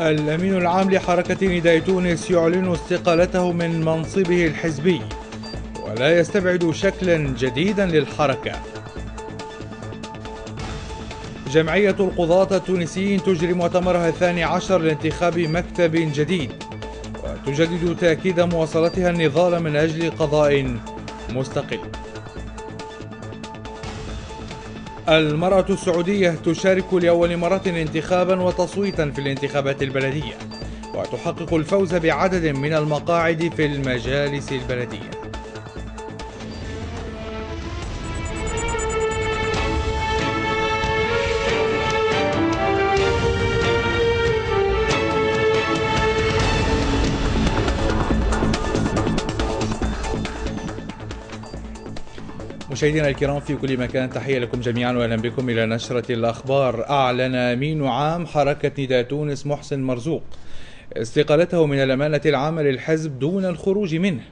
الأمين العام لحركة نداء تونس يعلن استقالته من منصبه الحزبي ولا يستبعد شكلا جديدا للحركة. جمعية القضاة التونسيين تجري مؤتمرها الثاني عشر لانتخاب مكتب جديد وتجدد تأكيد مواصلتها النضال من أجل قضاء مستقل. المرأة السعودية تشارك لأول مرة انتخابا وتصويتا في الانتخابات البلدية وتحقق الفوز بعدد من المقاعد في المجالس البلدية. مشاهدينا الكرام في كل مكان تحية لكم جميعا واهلا بكم إلى نشرة الأخبار. أعلن امين عام حركة نداء تونس محسن مرزوق. استقالته من الأمانة العامة للحزب دون الخروج منه.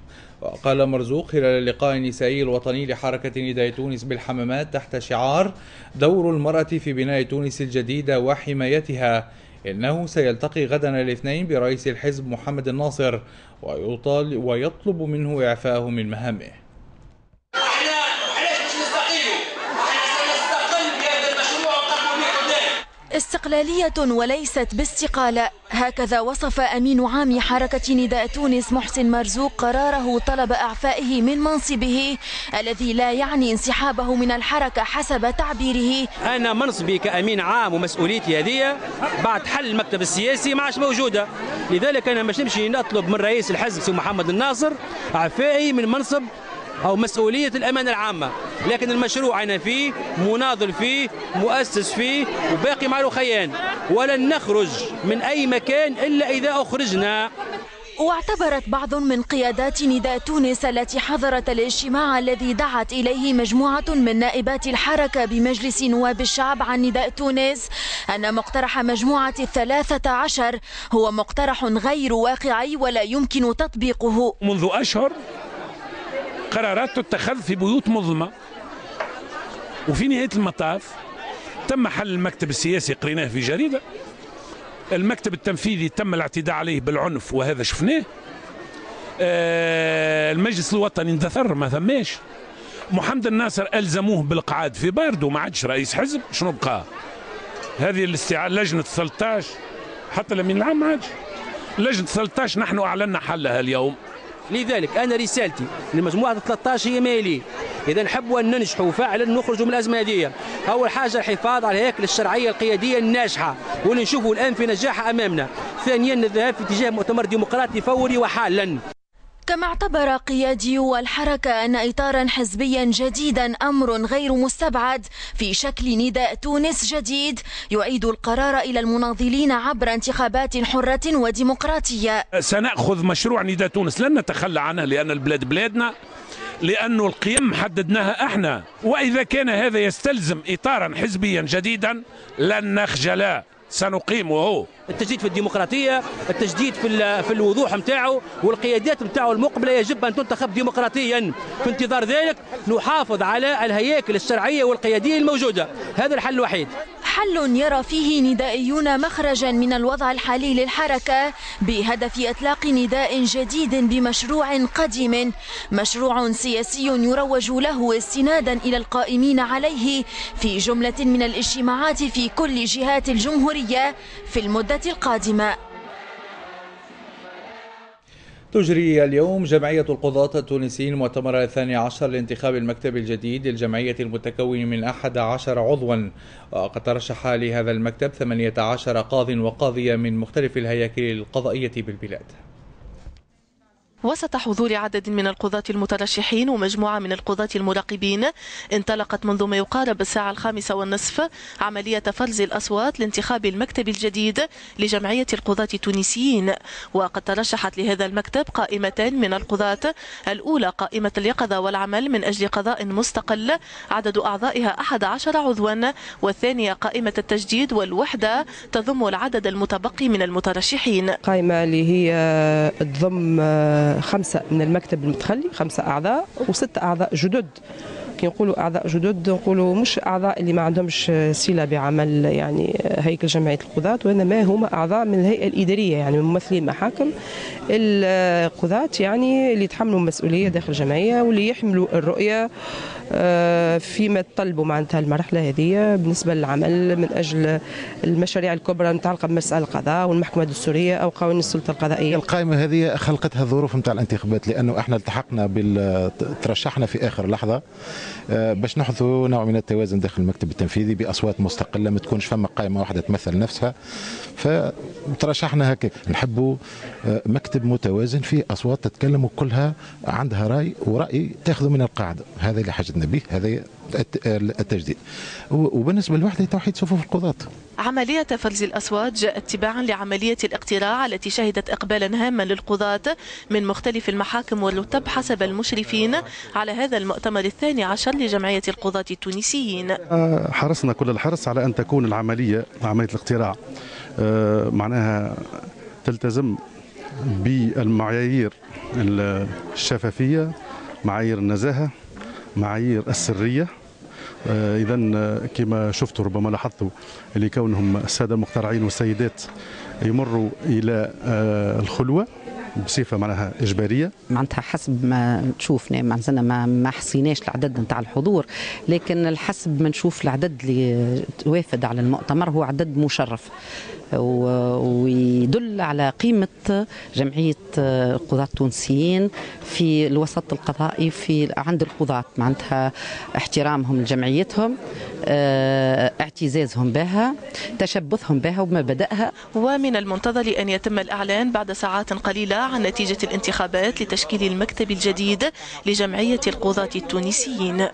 وقال مرزوق خلال اللقاء النسائي الوطني لحركة نداء تونس بالحمامات تحت شعار دور المرأة في بناء تونس الجديدة وحمايتها. إنه سيلتقي غدا الاثنين برئيس الحزب محمد الناصر ويطلب منه إعفاءه من مهامه. استقلالية وليست باستقالة. هكذا وصف أمين عام حركة نداء تونس محسن مرزوق قراره طلب إعفائه من منصبه الذي لا يعني انسحابه من الحركة حسب تعبيره. أنا منصبي كأمين عام ومسؤوليتي هذه بعد حل المكتب السياسي ما عادش موجودة. لذلك أنا مش نمشي نطلب من رئيس الحزب سي محمد الناصر إعفائي من منصب أو مسؤولية الأمانة العامة. لكن المشروع أنا فيه مناضل فيه مؤسس فيه وباقي معه خيان. ولن نخرج من أي مكان إلا إذا أخرجنا. واعتبرت بعض من قيادات نداء تونس التي حضرت الاجتماع الذي دعت إليه مجموعة من نائبات الحركة بمجلس نواب الشعب عن نداء تونس أن مقترح مجموعة الثلاثة عشر هو مقترح غير واقعي ولا يمكن تطبيقه. منذ أشهر قرارات تتخذ في بيوت مظلمة. وفي نهاية المطاف تم حل المكتب السياسي قريناه في جريدة. المكتب التنفيذي تم الاعتداء عليه بالعنف وهذا شفناه. آه المجلس الوطني اندثر ما ثماش. محمد الناصر ألزموه بالقعاد في بارد وما عادش رئيس حزب. شنو بقى؟ هذه الاستعاده لجنة 13 حتى الامين العام ما عادش. لجنة 13 نحن أعلنا حلها اليوم. لذلك أنا رسالتي لمجموعة 13 هي مالي إذا نحبوا أن ننجحوا فعلا نخرجوا من الأزمة هذه. أول حاجة الحفاظ على الهيكل الشرعية القيادية الناجحة واللي الآن في نجاحها أمامنا. ثانيا الذهاب في اتجاه مؤتمر ديمقراطي فوري وحالا. كما اعتبر قياديو الحركة أن إطارا حزبيا جديدا أمر غير مستبعد. في شكل نداء تونس جديد يعيد القرار إلى المناضلين عبر انتخابات حرة وديمقراطية. سنأخذ مشروع نداء تونس. لن نتخلى عنه لأن البلاد بلادنا لأن القيم حددناها إحنا. وإذا كان هذا يستلزم إطارا حزبيا جديدا لن نخجل. سنقيمه التجديد في الديمقراطية التجديد في في الوضوح نتاعو والقيادات نتاعو المقبلة يجب أن تنتخب ديمقراطيا. في انتظار ذلك نحافظ على الهياكل الشرعية والقيادية الموجودة. هذا الحل الوحيد. حل يرى فيه ندائيون مخرجا من الوضع الحالي للحركة بهدف إطلاق نداء جديد بمشروع قديم. مشروع سياسي يروج له استنادا إلى القائمين عليه في جملة من الاجتماعات في كل جهات الجمهورية في المدة القادمة. تجري اليوم جمعية القضاة التونسيين مؤتمرها الثاني عشر لانتخاب المكتب الجديد للجمعية المتكون من أحد عشر عضوا. وقد ترشح لهذا المكتب ثمانية عشر قاض وقاضية من مختلف الهياكل القضائية بالبلاد. وسط حضور عدد من القضاة المترشحين ومجموعة من القضاة المراقبين انطلقت منذ ما يقارب الساعة الخامسة والنصف عملية فرز الأصوات لانتخاب المكتب الجديد لجمعية القضاة التونسيين. وقد ترشحت لهذا المكتب قائمتان من القضاة الأولى قائمة اليقظة والعمل من أجل قضاء مستقل عدد أعضائها 11 عضوا والثانية قائمة التجديد والوحدة تضم العدد المتبقي من المترشحين. قائمة اللي هي تضم خمسة من المكتب المتخلي خمسة أعضاء وست أعضاء جدد. كي نقولوا أعضاء جدد نقولوا مش أعضاء اللي ما عندهمش صلة بعمل يعني هيكل جمعية القضاة وإنما هما أعضاء من الهيئة الإدارية يعني ممثلي محاكم. القضاة يعني اللي يتحملوا المسؤوليه داخل الجمعية واللي يحملوا الرؤية فيما تطلبوا معناتها المرحلة هذه بالنسبة للعمل من أجل المشاريع الكبرى المتعلقه بمسائل القضاء والمحكمة الدستورية أو قوانين السلطة القضائية. القائمة هذه خلقتها الظروف نتاع الانتخابات لأنه إحنا التحقنا بال ترشحنا في آخر لحظة آه، باش نحثوا نوع من التوازن داخل المكتب التنفيذي بأصوات مستقلة ما تكونش فما قائمة واحدة تمثل نفسها. فترشحنا هكاك نحبوا آه، مكتب متوازن فيه أصوات تتكلم وكلها عندها رأي ورأي تاخذه من القاعدة. هذا اللي حاجتنا. به هذا التجديد. وبالنسبة للوحدة توحيد صفوف القضاة. عملية فرز الأصوات جاءت تباعا لعملية الاقتراع التي شهدت إقبالا هاما للقضاة من مختلف المحاكم والرتب حسب المشرفين على هذا المؤتمر الثاني عشر لجمعية القضاة التونسيين. آه، حرصنا كل الحرص على أن تكون العملية عملية الاقتراع آه، معناها تلتزم بالمعايير الشفافية معايير النزاهة معايير السرية. آه، اذا آه، كما شفتوا ربما لاحظتوا اللي كونهم السادة المقترعين والسيدات يمروا إلى الخلوة بصفة معناها إجبارية. معناتها حسب ما تشوفنا معناتها ما ما حسيناش العدد نتاع الحضور لكن حسب ما نشوف العدد اللي توافد على المؤتمر هو عدد مشرف. ويدل على قيمة جمعية القضاة التونسيين في الوسط القضائي في عند القضاة معناتها احترامهم لجمعيتهم آه، اعتزازهم بها تشبثهم بها ومبادئها ومن المنتظر أن يتم الإعلان بعد ساعات قليلة عن نتيجة الانتخابات لتشكيل المكتب الجديد لجمعية القضاة التونسيين.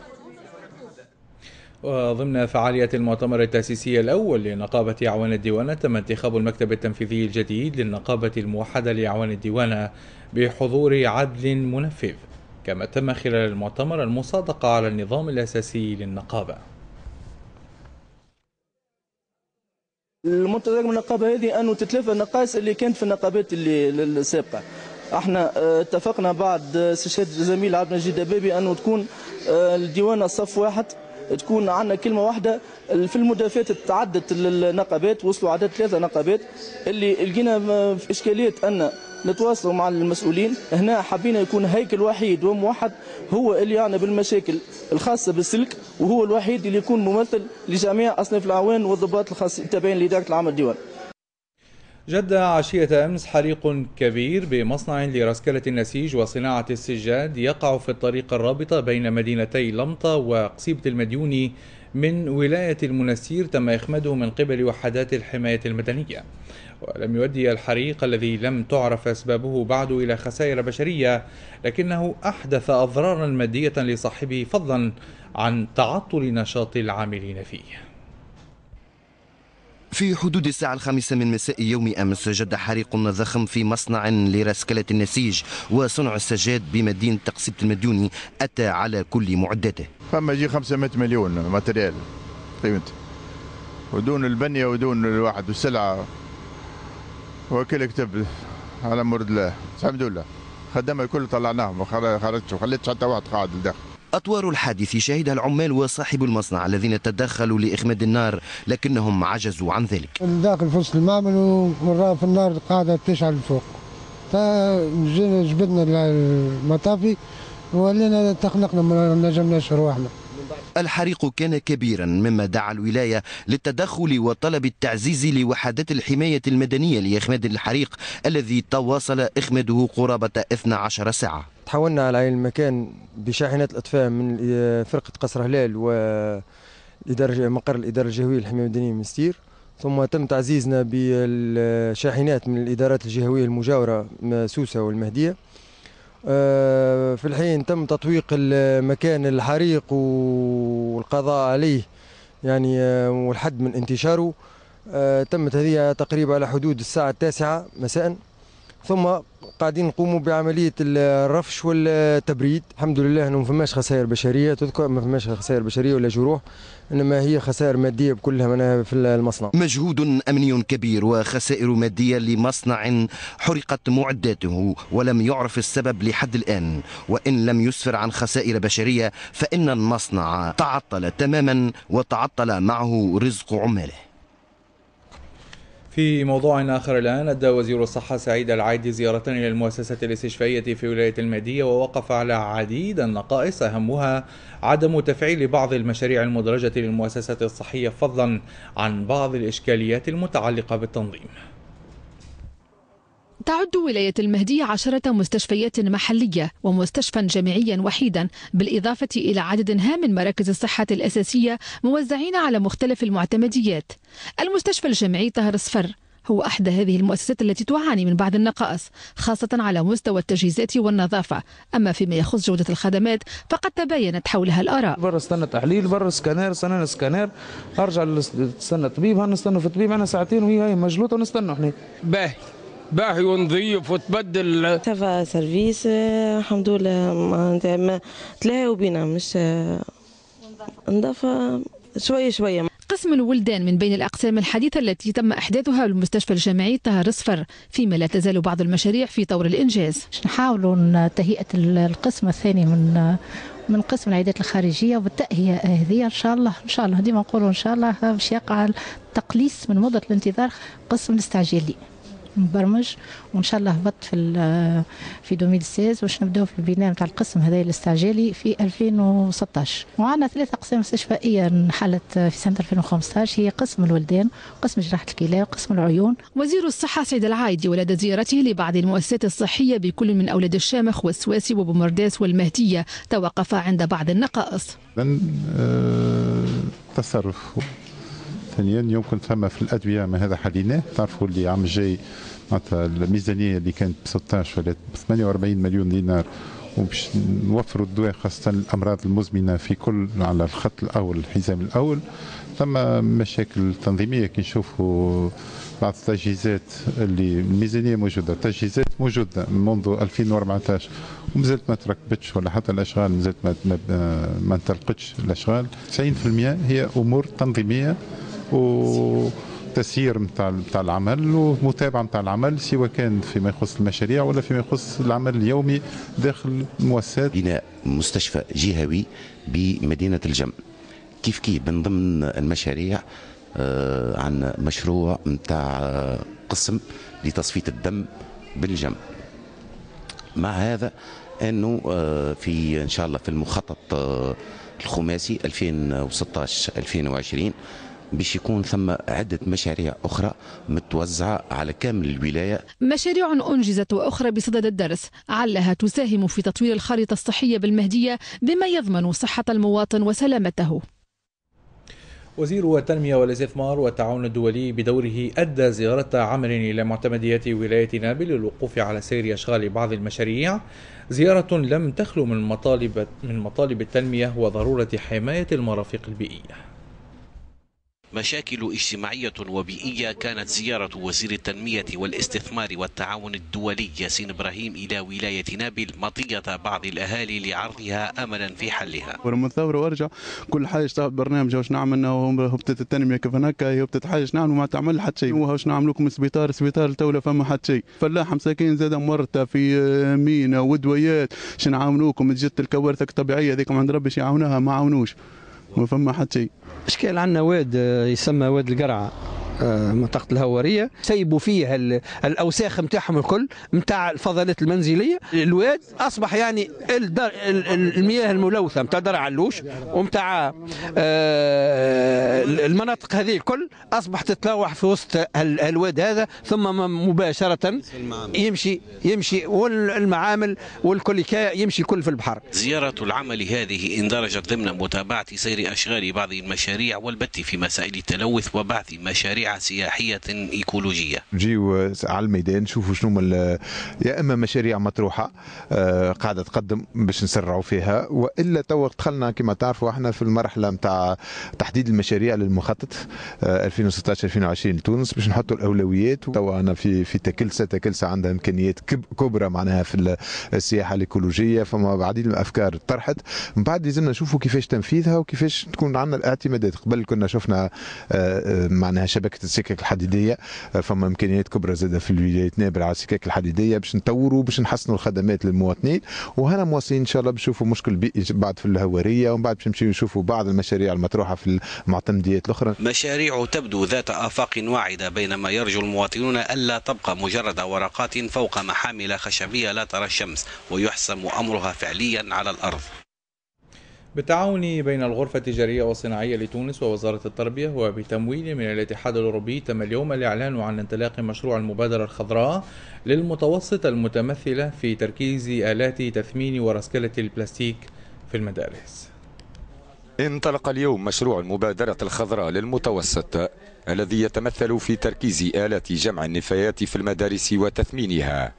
وضمن فعالية المؤتمر التأسيسي الأول لنقابة أعوان الديوانة تم انتخاب المكتب التنفيذي الجديد للنقابة الموحدة لأعوان الديوانة بحضور عدل منفذ كما تم خلال المؤتمر المصادقة على النظام الأساسي للنقابة. المنتظر من النقابة هذه أنه تتلافى النقائص اللي كانت في النقابات اللي السابقة. إحنا آه، اتفقنا بعد استشهاد زميل عبد المجيد دبابي أنه تكون آه، الديوانة صف واحد. تكون عندنا كلمة واحدة. في المدافات تعدت النقابات وصلوا عدد ثلاثة نقابات اللي لقينا في إشكالية أن نتواصلوا مع المسؤولين. هنا حبينا يكون هيكل وحيد وموحد هو اللي يعنى بالمشاكل الخاصة بالسلك وهو الوحيد اللي يكون ممثل لجميع أصناف العوان والضباط الخاص التابعين لإدارة العمل الديوان جد عشية أمس حريق كبير بمصنع لرسكلة النسيج وصناعة السجاد يقع في الطريق الرابطة بين مدينتي لمطة وقصيبة المديوني من ولاية المنسير تم إخماده من قبل وحدات الحماية المدنية. ولم يؤدي الحريق الذي لم تعرف أسبابه بعد إلى خسائر بشرية لكنه أحدث أضرارا مادية لصاحبه فضلا عن تعطل نشاط العاملين فيه. في حدود الساعة الخامسة من مساء يوم أمس جد حريق ضخم في مصنع لرسكلة النسيج وصنع السجاد بمدينة تقسيبة المديوني أتى على كل معداته فما يجي 500 مليون ماتريال. قيمته ودون البنية ودون الواحد والسلعة. وكل كتب على مرد الله. الحمد لله. خدمة الكل طلعناهم وخرجت وخليت حتى واحد قاعد لداخل. أطوار الحادث شهدها العمال وصاحب المصنع الذين تدخلوا لإخماد النار لكنهم عجزوا عن ذلك. داخل وسط المعمل ومرة في النار قاعدة تشعل فوق فجبدنا المطافي ولينا تخنقنا ما نجمناش روحنا الحريق كان كبيرا مما دعا الولاية للتدخل وطلب التعزيز لوحدات الحماية المدنية لإخماد الحريق الذي تواصل إخماده قرابة 12 ساعة. تحولنا على المكان بشاحنات الإطفاء من فرقة قصر هلال وإدارة مقر الإدارة الجهوية للحماية المدنية من ستير. ثم تم تعزيزنا بالشاحنات من الإدارات الجهوية المجاورة سوسة والمهدية. في الحين تم تطويق المكان الحريق والقضاء عليه يعني آه، والحد من انتشاره. آه، تمت هذه تقريبا على حدود الساعة التاسعة مساء. ثم قاعدين نقوموا بعملية الرفش والتبريد. الحمد لله انه ما فماش خسائر بشرية تذكر ما فماش خسائر بشرية ولا جروح. إنما هي خسائر مادية بكلها منها في المصنع. مجهود أمني كبير وخسائر مادية لمصنع حرقت معداته ولم يعرف السبب لحد الآن. وإن لم يسفر عن خسائر بشرية فإن المصنع تعطل تماما وتعطل معه رزق عماله. في موضوع آخر الآن أدى وزير الصحة سعيد العايدي زيارة إلى المؤسسة الاستشفائية في ولاية المهدية ووقف على عديد النقائص أهمها عدم تفعيل بعض المشاريع المدرجة للمؤسسة الصحية فضلا عن بعض الإشكاليات المتعلقة بالتنظيم. تعد ولاية المهدية عشرة مستشفيات محلية ومستشفى جامعيا وحيدا بالإضافة إلى عدد هام من مراكز الصحة الأساسية موزعين على مختلف المعتمديات. المستشفى الجامعي طاهر الصفر هو أحدى هذه المؤسسات التي تعاني من بعض النقائص خاصة على مستوى التجهيزات والنظافة. أما فيما يخص جودة الخدمات فقد تباينت حولها الآراء. برا استنى تحليل برا سكانير استنى سكانير. أرجع استنى طبيب هنستنى في الطبيب أنا ساعتين وهي هي مجلوطة ونستنى. إحنا باهي. باهي ونظيف وتبدل. ça va service الحمد لله تلاهوا بينا مش نظافة شوية شوية. قسم الولدان من بين الأقسام الحديثة التي تم إحداثها بالمستشفى الجامعي الطاهر صفر فيما لا تزال بعض المشاريع في طور الإنجاز. نحاولوا تهيئة القسم الثاني من من قسم العيادات الخارجية وبالتأهية هذه إن شاء الله إن شاء الله ديما نقولوا إن شاء الله باش يقع تقليص من مده الانتظار قسم الاستعجالي. مبرمج وإن شاء الله هبط في في 2016 باش نبداو في البناء نتاع القسم هذا الاستعجالي في 2016 وعندنا ثلاث اقسام استشفائية انحلت في سنة 2015 هي قسم الولدان وقسم جراحة الكلى وقسم العيون. وزير الصحة سيد العايدي ولد زيارته لبعض المؤسسات الصحية بكل من أولاد الشامخ والسواسي وبومرداس والمهدية توقف عند بعض النقائص. تصرف. ثانيا يمكن ثم في الأدوية ما هذا حليناه تعرفوا اللي عام الجاي معناتها الميزانية اللي كانت ب 16 ولا 48 مليون دينار وباش نوفروا الدواء خاصة الأمراض المزمنة في كل على الخط الأول الحزام الأول. ثم مشاكل تنظيمية كي نشوفوا بعض التجهيزات اللي الميزانية موجودة. التجهيزات موجودة منذ 2014 ومازالت ما تركبتش ولا حتى الأشغال مازالت ما ما, ما انطلقتش الأشغال. 90% هي أمور تنظيمية وتسيير نتاع نتاع العمل ومتابعه نتاع العمل سواء كان فيما يخص المشاريع ولا فيما يخص العمل اليومي داخل المؤسسات. بناء مستشفى جهوي بمدينة الجم. كيف كيف؟ من ضمن المشاريع آه عن مشروع نتاع قسم لتصفية الدم بالجم. مع هذا أنه آه في إن شاء الله في المخطط آه الخماسي 2016 2020 باش يكون ثم عدة مشاريع أخرى متوزعة على كامل الولاية. مشاريع أنجزت وأخرى بصدد الدرس علها تساهم في تطوير الخارطة الصحية بالمهدية بما يضمن صحة المواطن وسلامته. وزير التنمية والاستثمار والتعاون الدولي بدوره أدى زيارة عمل إلى معتمديات ولاية نابل للوقوف على سير أشغال بعض المشاريع. زيارة لم تخلو من مطالب من مطالب التنمية وضرورة حماية المرافق البيئية. مشاكل اجتماعية وبيئية كانت زيارة وزير التنمية والاستثمار والتعاون الدولي ياسين إبراهيم إلى ولاية نابل مطية بعض الأهالي لعرضها أملا في حلها. ولما الثورة وارجع. كل حاجة اشتغلت برنامج. واش نعملنا وهبطت التنمية كيف هكا هبطت حاجة. نعمل ما تعمل حتى شيء. واش نعمل لكم سبيطار. سبيطار التولة فما حتى شيء. فلاح مساكين زاد مرتة في مينا ودويات. شنو نعاونوكم جت الكوارث الطبيعية هذيك عند ربي يعاونوها ما عاونوش. ما فما حتى إشكال عندنا واد يسمى واد القرعة. منطقة الهوارية. سيبوا فيه الأوساخ نتاعهم الكل نتاع الفضلات المنزلية. الواد أصبح يعني المياه الملوثة نتاع درع علوش ونتاع المناطق هذه الكل أصبحت تتلوح في وسط الواد هذا ثم مباشرة يمشي يمشي والمعامل والكل يمشي الكل في البحر. زيارة العمل هذه اندرجت ضمن متابعة سير أشغال بعض المشاريع والبت في مسائل التلوث وبعث مشاريع مشاريع سياحية إيكولوجية. نجيو على الميدان نشوفوا شنو يا إما مشاريع مطروحة آه، قاعدة تقدم باش نسرعوا فيها وإلا تو دخلنا كما تعرفوا إحنا في المرحلة نتاع تحديد المشاريع للمخطط آه، 2016 2020 لتونس باش نحطوا الأولويات. تو أنا في في تكلسة تكلسة عندها إمكانيات كب- كبرى معناها في ال- السياحة الإيكولوجية فما بعدين الأفكار طرحت. من بعد لازمنا نشوفوا كيفاش تنفيذها وكيفاش تكون عندنا الاعتمادات. قبل كنا شفنا آه، آه، معناها شبكة السكك الحديدية آه، فما إمكانيات كبرى زادة في الولايات نابل على السكك الحديدية باش نطوروا باش نحسنوا الخدمات للمواطنين. وهنا مواصلين إن شاء الله باش نشوفوا مشكل بيئي بعد في الهوارية ومن بعد باش نمشيو نشوفوا بعض المشاريع المطروحة في المعتمديات الأخرى. مشاريع تبدو ذات آفاق واعدة بينما يرجو المواطنون ألا تبقى مجرد ورقات فوق محامل خشبية لا ترى الشمس ويحسم أمرها فعليا على الأرض. بالتعاون بين الغرفة التجارية والصناعية لتونس ووزارة التربية وبتمويل من الاتحاد الأوروبي تم اليوم الإعلان عن انطلاق مشروع المبادرة الخضراء للمتوسط المتمثلة في تركيز آلات تثمين ورسكلة البلاستيك في المدارس. انطلق اليوم مشروع المبادرة الخضراء للمتوسط الذي يتمثل في تركيز آلات جمع النفايات في المدارس وتثمينها.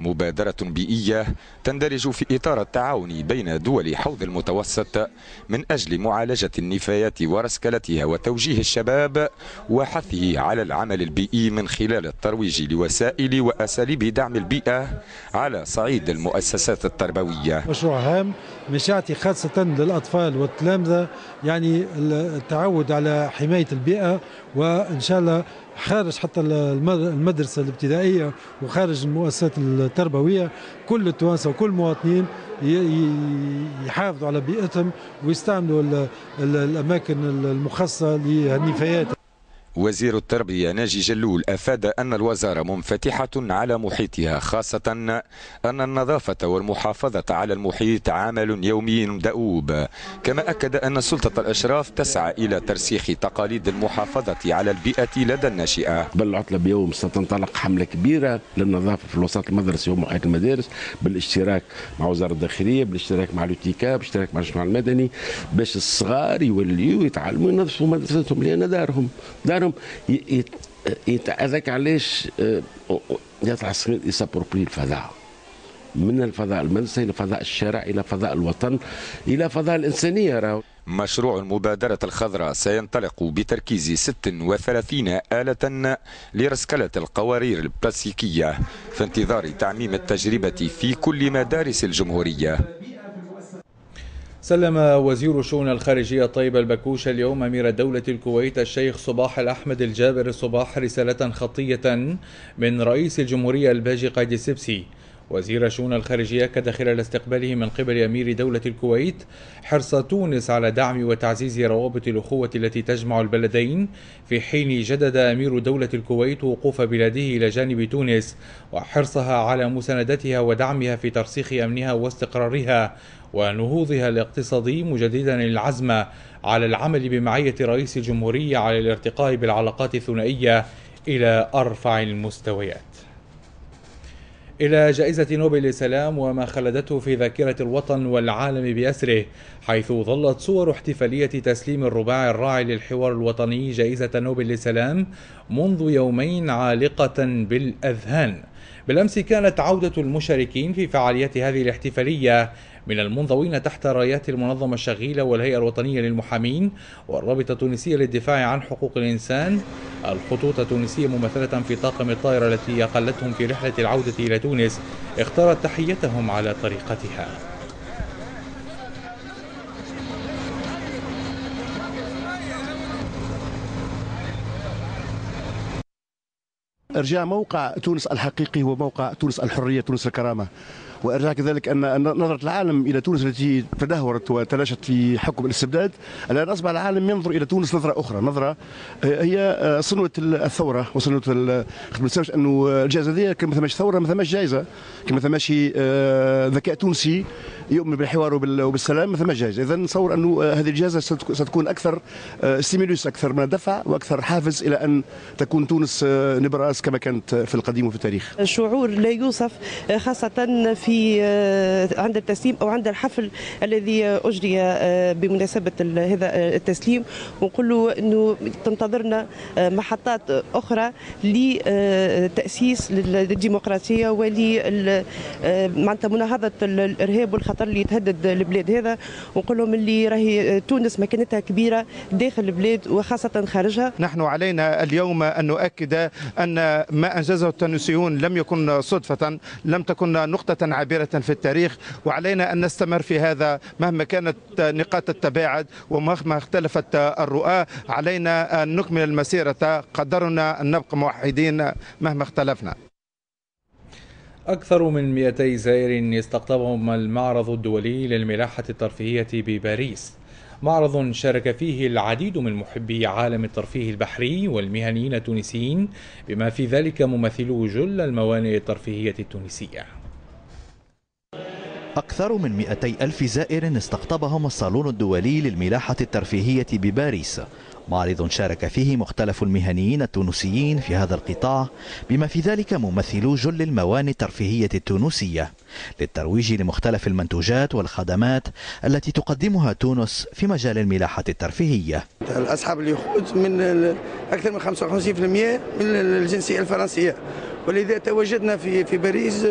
مبادرة بيئية تندرج في إطار التعاون بين دول حوض المتوسط من أجل معالجة النفايات ورسكلتها وتوجيه الشباب وحثه على العمل البيئي من خلال الترويج لوسائل وأساليب دعم البيئة على صعيد المؤسسات التربوية. مشروع هام مش يعطي خاصة للأطفال والتلامذة يعني التعود على حماية البيئة وإن شاء الله خارج حتى المد- المدرسة الابتدائية وخارج المؤسسات التربوية كل التوانسة وكل المواطنين يحافظوا على بيئتهم ويستعملوا ال- ال- الأماكن المخصصة للنفايات. وزير التربية ناجي جلول أفاد أن الوزارة منفتحة على محيطها خاصة أن النظافة والمحافظة على المحيط عمل يومي دؤوب كما أكد أن سلطة الأشراف تسعى إلى ترسيخ تقاليد المحافظة على البيئة لدى الناشئة. قبل العطلة بيوم ستنطلق حملة كبيرة للنظافة في الوسط المدرسي ومحيط المدارس بالاشتراك مع وزارة الداخلية بالاشتراك مع اليوتيكا بالاشتراك مع المجتمع المدني باش الصغار يوليوا يتعلموا ينظفوا مدرستهم لأن دارهم دارهم يت- هذاك علاش يطلع الصغير يسابروبري الفضاء. من الفضاء المدرسي إلى فضاء الشارع إلى فضاء الوطن إلى فضاء الإنسانية راهو مشروع المبادرة الخضراء سينطلق بتركيز 36 آلة لرسكلة القوارير البلاستيكية في انتظار تعميم التجربة في كل مدارس الجمهورية. سلم وزير الشؤون الخارجية طيب البكوش اليوم أمير دولة الكويت الشيخ صباح الأحمد الجابر الصباح رسالة خطية من رئيس الجمهورية الباجي قايد السبسي. وزير الشؤون الخارجية أكد خلال استقباله من قبل أمير دولة الكويت حرص تونس على دعم وتعزيز روابط الأخوة التي تجمع البلدين في حين جدد أمير دولة الكويت وقوف بلاده إلى جانب تونس وحرصها على مساندتها ودعمها في ترسيخ أمنها واستقرارها ونهوضها الاقتصادي مجددا العزم على العمل بمعية رئيس الجمهورية على الارتقاء بالعلاقات الثنائية إلى أرفع المستويات. إلى جائزة نوبل للسلام وما خلدته في ذاكرة الوطن والعالم بأسره حيث ظلت صور احتفالية تسليم الرباعي الراعي للحوار الوطني جائزة نوبل للسلام منذ يومين عالقة بالأذهان. بالأمس كانت عودة المشاركين في فعاليات هذه الاحتفالية من المنضوين تحت رايات المنظمة الشغيلة والهيئة الوطنية للمحامين والرابطة التونسية للدفاع عن حقوق الإنسان. الخطوط التونسية ممثلة في طاقم الطائرة التي أقلتهم في رحلة العودة إلى تونس. اختارت تحيتهم على طريقتها. ارجاع موقع تونس الحقيقي هو موقع تونس الحرية تونس الكرامة. وارجاع كذلك ان نظرة العالم إلى تونس التي تدهورت وتلاشت في حكم الاستبداد. الآن أصبح العالم ينظر إلى تونس نظرة أخرى. نظرة هي صنوة الثورة وصنوة ما أنه الجائزة هذه كما ثماش ثورة ما ثماش جائزة كما ثماش ذكاء تونسي يؤمن بالحوار وبالسلام ما ثماش جائزه اذا نتصور انه هذه الجائزة ستكون أكثر ستيمولوس أكثر من دفع وأكثر حافز إلى أن تكون تونس نبراس كما كانت في القديم وفي التاريخ. شعور لا يوصف خاصة في عند التسليم أو عند الحفل الذي أجري بمناسبة هذا التسليم. ونقول له أنه تنتظرنا محطات أخرى لتاسيس للديمقراطية ول معناتها مناهضة الإرهاب والخطر. اللي يتهدد البلاد هذا. ونقول لهم اللي راهي تونس مكانتها كبيرة داخل البلاد وخاصة خارجها. نحن علينا اليوم أن نؤكد أن ما أنجزه التونسيون لم يكن صدفة لم تكن نقطة عابرة في التاريخ. وعلينا أن نستمر في هذا مهما كانت نقاط التباعد ومهما اختلفت الرؤى. علينا أن نكمل المسيرة. قدرنا أن نبقى موحدين مهما اختلفنا. أكثر من 200 زائر يستقطبهم المعرض الدولي للملاحة الترفيهية بباريس. معرض شارك فيه العديد من محبي عالم الترفيه البحري والمهنيين التونسيين بما في ذلك ممثلو جل الموانئ الترفيهية التونسية. أكثر من 200 ألف زائر استقطبهم الصالون الدولي للملاحة الترفيهية بباريس. معرض شارك فيه مختلف المهنيين التونسيين في هذا القطاع بما في ذلك ممثلو جل الموانئ الترفيهية التونسية للترويج لمختلف المنتوجات والخدمات التي تقدمها تونس في مجال الملاحة الترفيهية. أصحاب اليخوت من أكثر من 55% من الجنسية الفرنسية. ولذا تواجدنا في في باريس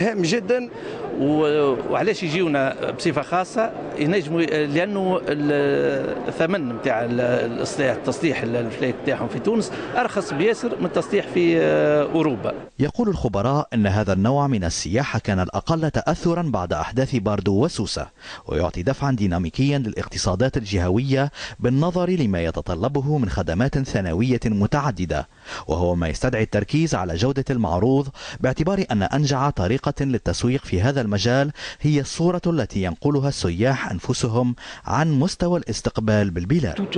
هام جدا. وعلاش يجيونا بصفة خاصة ينجموا لأنه الثمن نتاع التصليح الفلاك نتاعهم في تونس أرخص بياسر من التصليح في أوروبا. يقول الخبراء إن هذا النوع من السياحة كان الأقل تاثرا بعد أحداث باردو وسوسة ويعطي دفعا ديناميكيا للاقتصادات الجهوية بالنظر لما يتطلبه من خدمات ثانوية متعددة وهو ما يستدعي التركيز على جودة المعروض باعتبار أن أنجع طريقة للتسويق في هذا المجال هي الصورة التي ينقلها السياح أنفسهم عن مستوى الاستقبال بالبلاد.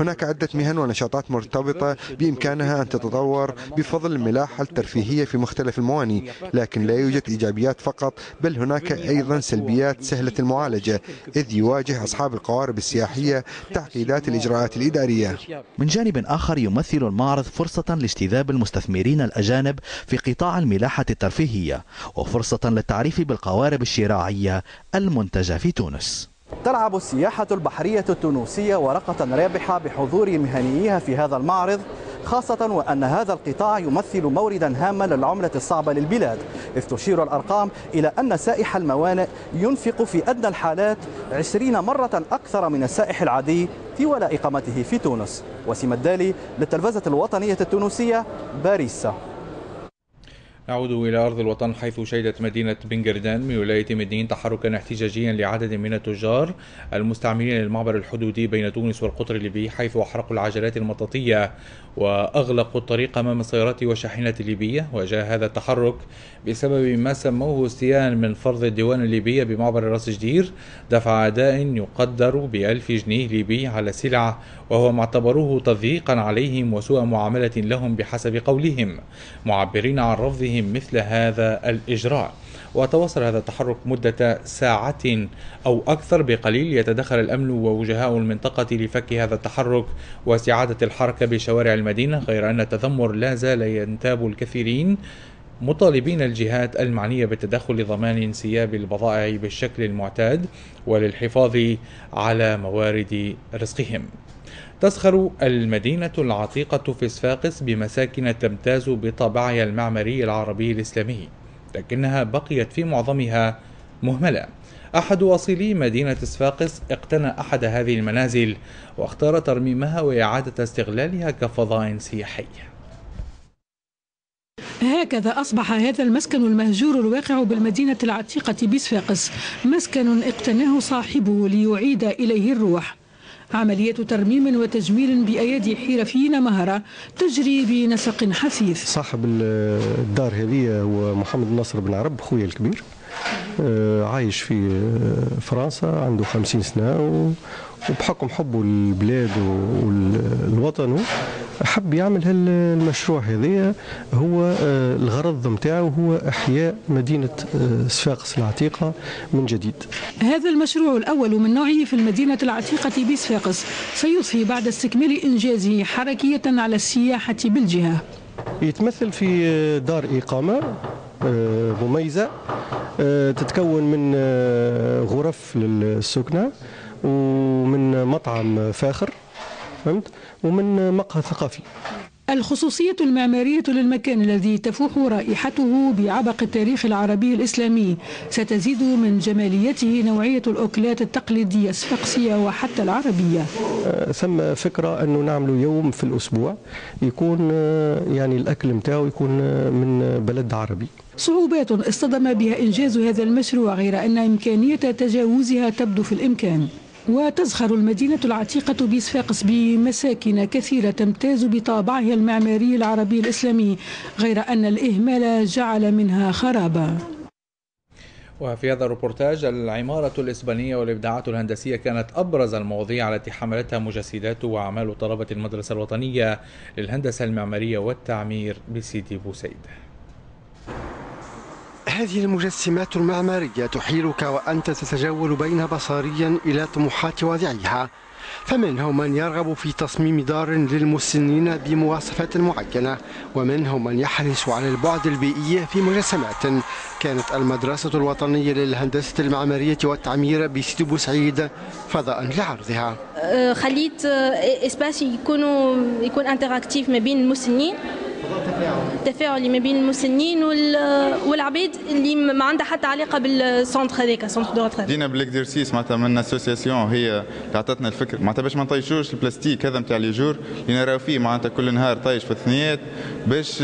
هناك عدة مهن ونشاطات مرتبطة بإمكانها أن تتطور بفضل الملاحة الترفيهية في مختلف المواني لكن لا يوجد إيجابيات فقط بل هناك أيضا سلبيات سهلة المعالجة إذ يواجه أصحاب القوارب السياحية تعقيدات الإجراءات الإدارية. من جانب آخر يمثل المعرض فرصة لاجتذاب المستثمرين الأجانب في قطاع الملاحة الترفيهية وفرصة للتعريف بالقوارب الشراعية المنتجة في تونس. تلعب السياحة البحرية التونسية ورقة رابحة بحضور مهنييها في هذا المعرض خاصة وأن هذا القطاع يمثل موردا هاما للعملة الصعبة للبلاد إذ تشير الأرقام إلى أن سائح الموانئ ينفق في أدنى الحالات عشرين مرة أكثر من السائح العادي طوال إقامته في تونس. وسيم الدالي للتلفزة الوطنية التونسية باريس. نعود إلى أرض الوطن حيث شهدت مدينة بنجردان من ولاية مدين تحركا احتجاجيا لعدد من التجار المستعملين للمعبر الحدودي بين تونس والقطر الليبي حيث أحرقوا العجلات المطاطية وأغلقوا الطريق أمام السيارات والشاحنات الليبية وجاء هذا التحرك بسبب ما سموه استيان من فرض الديوان الليبية بمعبر راس جدير. دفع أداء يقدر بألف جنيه ليبي على سلع وهو ما اعتبروه تضييقا عليهم وسوء معاملة لهم بحسب قولهم. معبرين عن رفضهم مثل هذا الإجراء. وتواصل هذا التحرك مدة ساعة أو أكثر بقليل. يتدخل الأمن ووجهاء المنطقة لفك هذا التحرك واستعادة الحركة بشوارع المدينة غير أن التذمر لا زال ينتاب الكثيرين مطالبين الجهات المعنية بالتدخل لضمان انسياب البضائع بالشكل المعتاد وللحفاظ على موارد رزقهم. تزخر المدينة العتيقة في صفاقس بمساكن تمتاز بطابعها المعماري العربي الإسلامي. لكنها بقيت في معظمها مهملة. أحد أصيلي مدينة صفاقس اقتنى أحد هذه المنازل واختار ترميمها وإعادة استغلالها كفضاء سياحي. هكذا أصبح هذا المسكن المهجور الواقع بالمدينة العتيقة بصفاقس مسكن اقتناه صاحبه ليعيد إليه الروح. عملية ترميم وتجميل بأيادي حرفيين مهرة تجري بنسق حثيث. صاحب الدار هذه هو محمد ناصر بن عرب خويا الكبير. عايش في فرنسا عنده خمسين سنة وبحكم حبه للبلاد والوطن حب يعمل هالمشروع هذا هو الغرض نتاعو هو إحياء مدينة صفاقس العتيقة من جديد. هذا المشروع الأول من نوعه في المدينة العتيقة بصفاقس سيضفي بعد استكمال إنجازه حركية على السياحة بالجهة. يتمثل في دار إقامة مميزة تتكون من غرف للسكنة ومن مطعم فاخر فهمت؟ ومن مقهى ثقافي. الخصوصية المعمارية للمكان الذي تفوح رائحته بعبق التاريخ العربي الإسلامي ستزيد من جماليته نوعية الأكلات التقليدية الصفاقسية وحتى العربية. ثم فكرة أنه نعمل يوم في الأسبوع يكون يعني الأكل متاعه يكون من بلد عربي. صعوبات اصطدم بها إنجاز هذا المشروع غير أن إمكانية تجاوزها تبدو في الإمكان. وتزخر المدينة العتيقة بصفاقس بمساكن كثيرة تمتاز بطابعها المعماري العربي الإسلامي غير أن الإهمال جعل منها خرابا وفي هذا الروبورتاج العمارة الإسبانية والإبداعات الهندسية كانت أبرز المواضيع التي حملتها مجسدات وأعمال طلبة المدرسة الوطنية للهندسة المعمارية والتعمير بسيدي بوسيد. هذه المجسمات المعمارية تحيلك وأنت تتجول بين بصريا إلى طموحات واضعيها. فمنهم من يرغب في تصميم دار للمسنين بمواصفات معينة ومنهم من يحرص على البعد البيئي في مجسمات. كانت المدرسة الوطنية للهندسة المعمارية والتعمير بسيدي بوسعيد فضاء لعرضها. خليت espace يكونوا يكون interactif ما بين المسنين تفاعلي ما بين المسنين والعباد اللي ما عندها حتى علاقة بال centre هذاك centre de retraite جينا بال exercice معناتها من association هي اللي عطتنا الفكر. معناتها باش ما نطيشوش البلاستيك هذا نتاع les jours اللي نراو فيه معناتها كل نهار طايش في الثنيات باش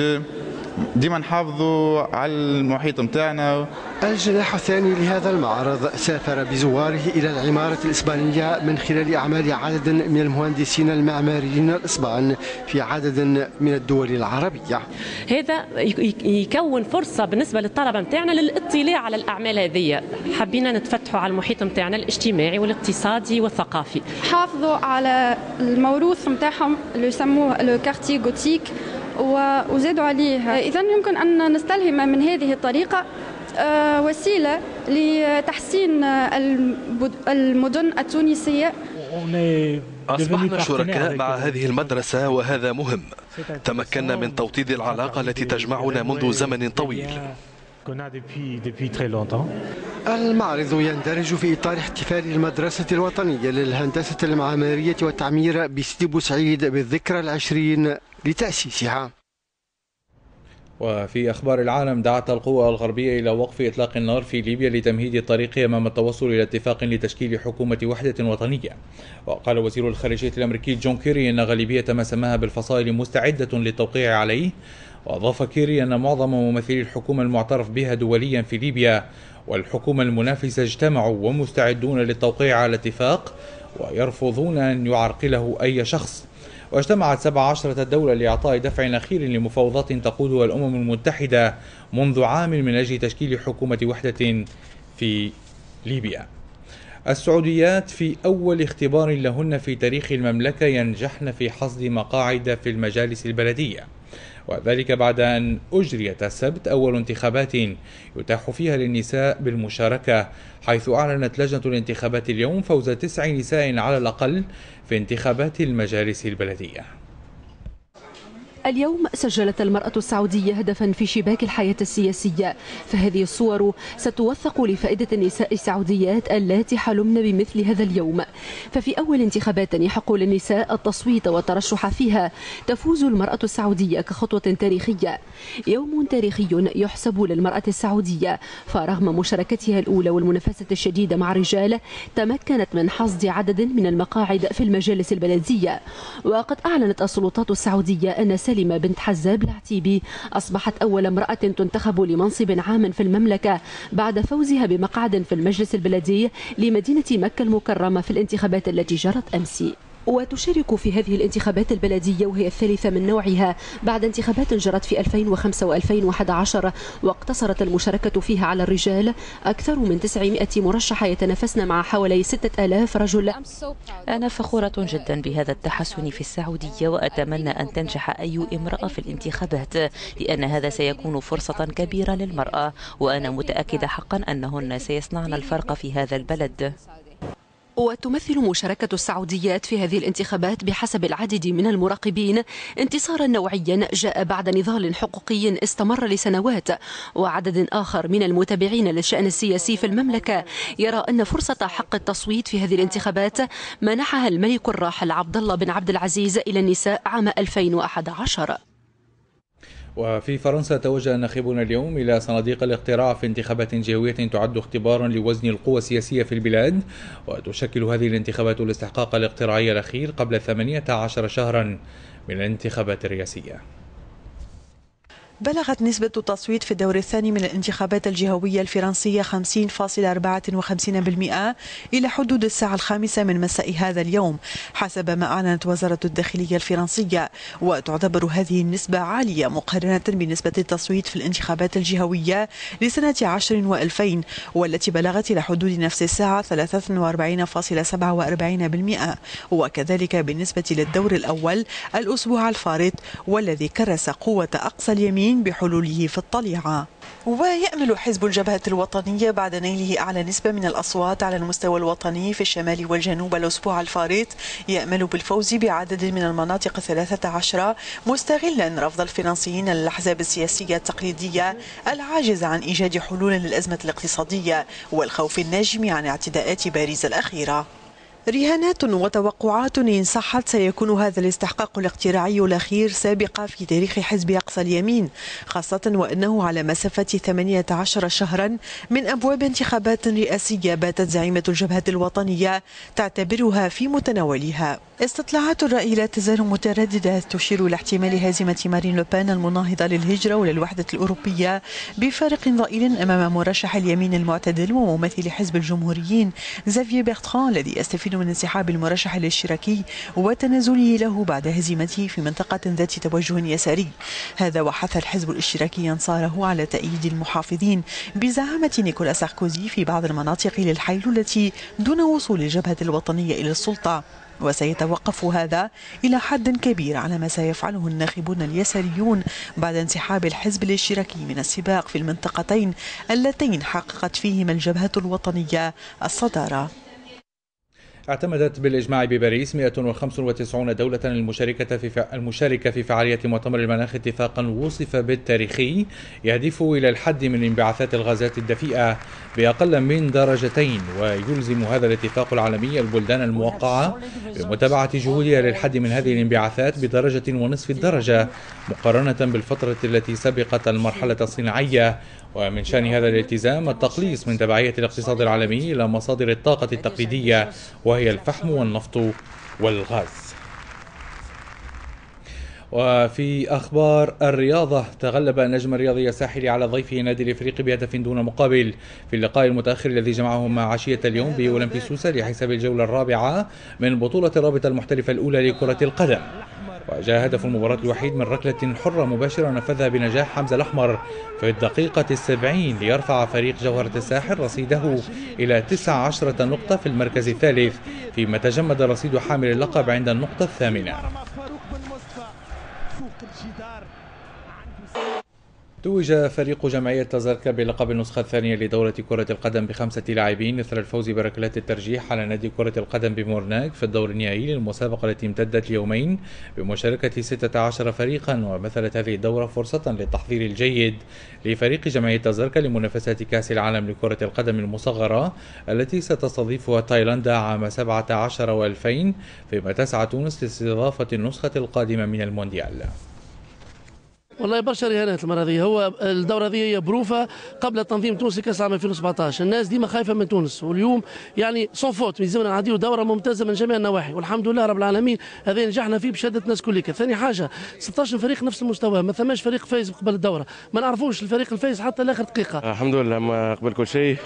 ديما نحافظوا على المحيط نتاعنا الجناح الثاني لهذا المعرض سافر بزواره إلى العمارة الإسبانية من خلال أعمال عدد من المهندسين المعماريين الإسبان في عدد من الدول العربية. هذا يكون فرصة بالنسبة للطلبة نتاعنا للاطلاع على الأعمال هذه. حبينا نتفتحوا على المحيط نتاعنا الاجتماعي والاقتصادي والثقافي. حافظوا على الموروث نتاعهم اللي يسموه لو كارتي غوتيك وزادوا عليه إذا يمكن أن نستلهم من هذه الطريقة وسيلة لتحسين المدن التونسية. أصبحنا شركاء مع هذه المدرسة وهذا مهم. تمكنا من توطيد العلاقة التي تجمعنا منذ زمن طويل. المعرض يندرج في إطار احتفال المدرسة الوطنية للهندسة المعمارية والتعمير بسيدي بوسعيد بالذكرى العشرين لتأسيسها. وفي أخبار العالم دعت القوى الغربية إلى وقف إطلاق النار في ليبيا لتمهيد الطريق أمام التوصل إلى اتفاق لتشكيل حكومة وحدة وطنية. وقال وزير الخارجية الأمريكي جون كيري أن غالبية ما سماها بالفصائل مستعدة للتوقيع عليه. وأضاف كيري أن معظم ممثلي الحكومة المعترف بها دوليا في ليبيا والحكومة المنافسة اجتمعوا ومستعدون للتوقيع على اتفاق ويرفضون أن يعرقله أي شخص. واجتمعت 17 دولة لإعطاء دفع أخير لمفاوضات تقودها الأمم المتحدة منذ عام من أجل تشكيل حكومة وحدة في ليبيا. السعوديات في أول اختبار لهن في تاريخ المملكة ينجحن في حصد مقاعد في المجالس البلدية. وذلك بعد أن أجريت السبت أول انتخابات يتاح فيها للنساء بالمشاركة حيث أعلنت لجنة الانتخابات اليوم فوز تسع نساء على الأقل في انتخابات المجالس البلدية. اليوم سجلت المرأة السعودية هدفا في شباك الحياة السياسية. فهذه الصور ستوثق لفائدة النساء السعوديات اللاتي حلمن بمثل هذا اليوم. ففي أول انتخابات يحق للنساء التصويت والترشح فيها تفوز المرأة السعودية كخطوة تاريخية. يوم تاريخي يحسب للمرأة السعودية. فرغم مشاركتها الأولى والمنافسة الشديدة مع الرجال تمكنت من حصد عدد من المقاعد في المجالس البلدية. وقد أعلنت السلطات السعودية أن سلمى بنت حزاب العتيبي أصبحت أول امرأة تنتخب لمنصب عام في المملكة بعد فوزها بمقعد في المجلس البلدي لمدينة مكة المكرمة في الانتخابات التي جرت أمس. وتشارك في هذه الانتخابات البلدية وهي الثالثة من نوعها بعد انتخابات جرت في 2005 و2011 واقتصرت المشاركة فيها على الرجال أكثر من 900 مرشحة يتنافسن مع حوالي 6000 رجل. أنا فخورة جدا بهذا التحسن في السعودية وأتمنى أن تنجح أي امرأة في الانتخابات لأن هذا سيكون فرصة كبيرة للمرأة وأنا متأكدة حقا أنهن سيصنعن الفرق في هذا البلد. وتمثل مشاركة السعوديات في هذه الانتخابات بحسب العديد من المراقبين انتصارا نوعيا جاء بعد نضال حقوقي استمر لسنوات. وعدد آخر من المتابعين للشأن السياسي في المملكة يرى أن فرصة حق التصويت في هذه الانتخابات منحها الملك الراحل عبد الله بن عبد العزيز إلى النساء عام 2011 وفي فرنسا توجه الناخبون اليوم إلى صناديق الاقتراع في انتخابات جهوية تعد اختبارا لوزن القوى السياسية في البلاد وتشكل هذه الانتخابات الاستحقاق الاقتراعي الأخير قبل 18 شهرا من الانتخابات الرئاسية. بلغت نسبة التصويت في الدور الثاني من الانتخابات الجهوية الفرنسية 50.54% إلى حدود الساعة الخامسة من مساء هذا اليوم حسب ما أعلنت وزارة الداخلية الفرنسية. وتعتبر هذه النسبة عالية مقارنة بنسبة التصويت في الانتخابات الجهوية لسنة عشر وألفين والتي بلغت إلى حدود نفس الساعة 43.47% وكذلك بالنسبة للدور الأول الأسبوع الفارط والذي كرس قوة أقصى اليمين المسلمين بحلوله في الطليعة. ويأمل حزب الجبهة الوطنية بعد نيله أعلى نسبة من الأصوات على المستوى الوطني في الشمال والجنوب الأسبوع الفارط. يأمل بالفوز بعدد من المناطق الثلاثة عشر مستغلا رفض الفرنسيين للأحزاب السياسية التقليدية العاجزة عن إيجاد حلول للأزمة الاقتصادية والخوف الناجم عن اعتداءات باريس الأخيرة. رهانات وتوقعات إن صحت سيكون هذا الاستحقاق الاقتراعي الأخير سابقة في تاريخ حزب أقصى اليمين خاصة وأنه على مسافة 18 شهرا من أبواب انتخابات رئاسية باتت زعيمة الجبهة الوطنية تعتبرها في متناولها. استطلاعات الرأي لا تزال مترددة تشير إلى احتمال هزيمة مارين لوبان المناهضة للهجرة وللوحدة الأوروبية بفارق ضئيل أمام مرشح اليمين المعتدل وممثل حزب الجمهوريين زافيي بيرتران الذي يستفيد من انسحاب المرشح الاشتراكي وتنازله له بعد هزيمته في منطقة ذات توجه يساري. هذا وحث الحزب الاشتراكي أنصاره على تأييد المحافظين بزعامة نيكولا ساركوزي في بعض المناطق للحيلولة دون وصول الجبهة الوطنية إلى السلطة. وسيتوقف هذا إلى حد كبير على ما سيفعله الناخبون اليساريون بعد انسحاب الحزب الاشتراكي من السباق في المنطقتين اللتين حققت فيهما الجبهة الوطنية الصدارة. اعتمدت بالإجماع بباريس 195 دولة المشاركة في المشاركة في فعالية مؤتمر المناخ اتفاقا وصف بالتاريخي يهدف إلى الحد من انبعاثات الغازات الدفيئة بأقل من درجتين ويلزم هذا الاتفاق العالمي البلدان الموقعة بمتابعة جهودها للحد من هذه الانبعاثات بدرجة ونصف الدرجة مقارنة بالفترة التي سبقت المرحلة الصناعية. ومن شأن هذا الالتزام التقليص من تبعية الاقتصاد العالمي إلى مصادر الطاقة التقليدية وهي الفحم والنفط والغاز. وفي أخبار الرياضة تغلب النجم الرياضي الساحلي على ضيفه نادي الإفريقي بهدف دون مقابل في اللقاء المتأخر الذي جمعهم مع عشية اليوم بأولمبي سوسة لحساب الجولة الرابعة من بطولة الرابطة المحترفة الأولى لكرة القدم. وجاء هدف المباراة الوحيد من ركلة حرة مباشرة نفذها بنجاح حمزة الأحمر. في الدقيقة السبعين ليرفع فريق جوهرة الساحل رصيده إلى 19 نقطة في المركز الثالث فيما تجمد رصيد حامل اللقب عند النقطة الثامنة. توج فريق جمعية تزركا بلقب النسخة الثانية لدورة كرة القدم بخمسة لاعبين إثر الفوز بركلات الترجيح على نادي كرة القدم بمورناك في الدور النهائي للمسابقة التي امتدت ليومين بمشاركة 16 فريقا ومثلت هذه الدورة فرصة للتحضير الجيد لفريق جمعية تازركة لمنافسة كأس العالم لكرة القدم المصغرة التي ستستضيفها تايلاندا عام 17 و2000 فيما تسعى تونس لاستضافة النسخة القادمة من المونديال. والله برشا رهانات المرة هذه. هو الدورة هذه هي بروفه قبل تنظيم تونس كاس العالم 2017 الناس ديما خايفة من تونس واليوم يعني sans faute. يلزمنا نعديو دورة ممتازة من جميع النواحي. والحمد لله رب العالمين هذا نجحنا فيه بشهاده الناس الكل ثاني حاجة 16 فريق نفس المستوى ما ثماش فريق فايز قبل الدورة. ما نعرفوش الفريق الفايز حتى لآخر دقيقة. الحمد لله ما قبل كل شيء.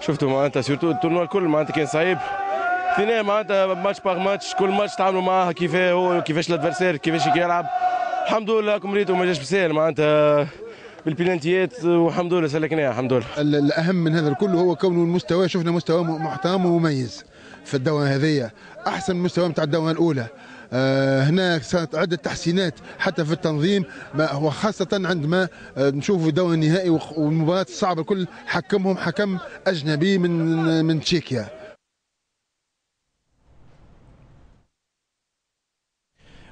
شفتوا معناتها surtout ال tournoi الكل معناتها كان صعيب. ثانيا معناتها match par match كل ماتش تعاملوا معاه كيف هو كيفاش ال adversaire كيفاش يلعب. الحمد لله كومريتو ما جاش بسهل معناتها بالبلانتيات والحمد لله سلكناها الحمد لله. الأهم من هذا الكل هو كونه المستوى شفنا مستوى محترم ومميز في الدوره هذه أحسن مستوى نتاع الدوره الأولى. آه هناك صارت عدة تحسينات حتى في التنظيم وخاصة عندما آه نشوف الدور النهائي والمباراة الصعبة الكل حكمهم حكم أجنبي من من تشيكيا.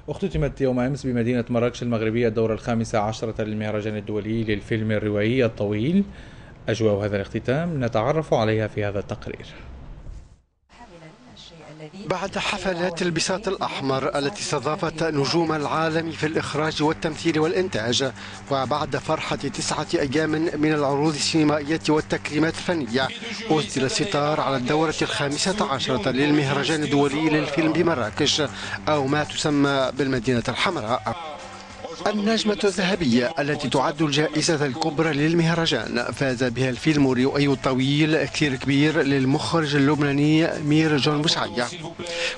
اختتمت يوم أمس بمدينة مراكش المغربية الدورة الخامسة عشرة للمهرجان الدولي للفيلم الروائي الطويل. أجواء هذا الاختتام نتعرف عليها في هذا التقرير. بعد حفلات البساط الأحمر التي استضافت نجوم العالم في الإخراج والتمثيل والإنتاج وبعد فرحة تسعة أيام من العروض السينمائية والتكريمات الفنية أسدل الستار على الدورة الخامسة عشرة للمهرجان الدولي للفيلم بمراكش أو ما تسمى بالمدينة الحمراء. النجمة الذهبية التي تعد الجائزة الكبرى للمهرجان. فاز بها الفيلم الروائي الطويل كثير كبير للمخرج اللبناني مير جون بوسعية.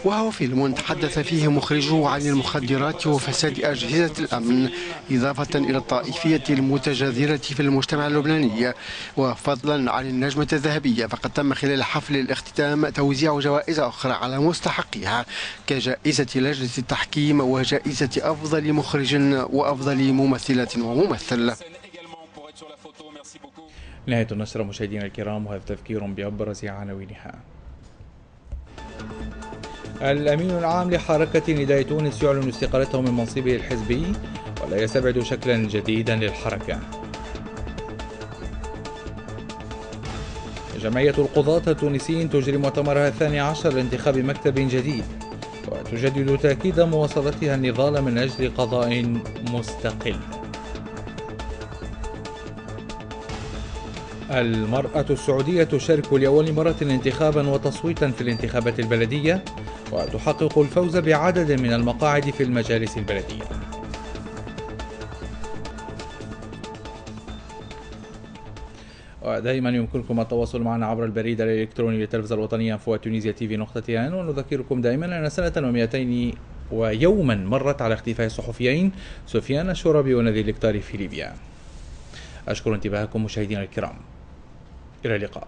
وهو فيلم تحدث فيه مخرجه عن المخدرات وفساد أجهزة الأمن إضافة إلى الطائفية المتجذرة في المجتمع اللبناني. وفضلا عن النجمة الذهبية فقد تم خلال حفل الاختتام توزيع جوائز أخرى على مستحقيها كجائزة لجنة التحكيم وجائزة أفضل مخرج وأفضل ممثلة وممثل نهاية النشرة مشاهدينا الكرام وهذا تذكير بأبرز عناوينها. الأمين العام لحركة نداء تونس يعلن استقالته من منصبه الحزبي ولا يستبعد شكلا جديدا للحركة. جمعية القضاة التونسيين تجري مؤتمرها الثاني عشر لانتخاب مكتب جديد. وتجدد تأكيد مواصلتها النضال من أجل قضاء مستقل. المرأة السعودية تشارك لأول مرة انتخابا وتصويتا في الانتخابات البلدية وتحقق الفوز بعدد من المقاعد في المجالس البلدية. ودائما يمكنكم التواصل معنا عبر البريد الإلكتروني للتلفزة الوطنية فوا تونيزيا تي في نقطة آن. ونذكركم دائما أن سنة و200 ويوما مرت على اختفاء الصحفيين سفيان الشربي ونذير الكتاري في ليبيا. أشكر انتباهكم مشاهدينا الكرام. إلى اللقاء.